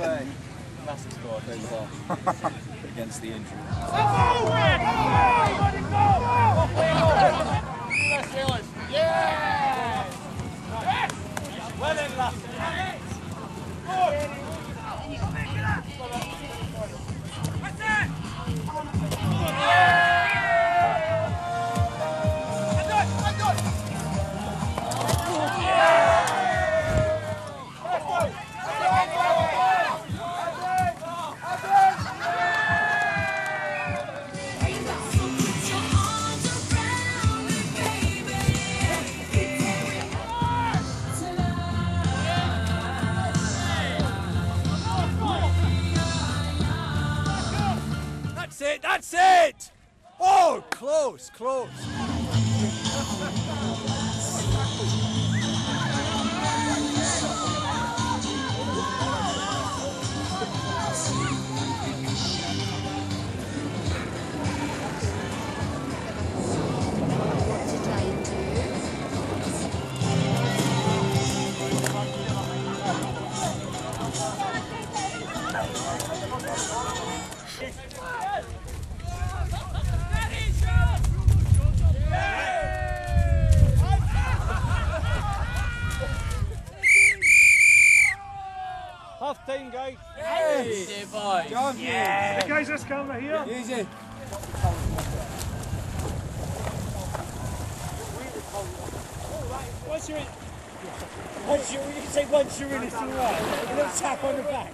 Away. Massive score against the injury. Well then, it, that's it! Oh, close, close. Half time, guys. John, Hey, guys, this camera here. Easy. Once you're in, once you're, you say once you're in, it's all right. A little tap on the back.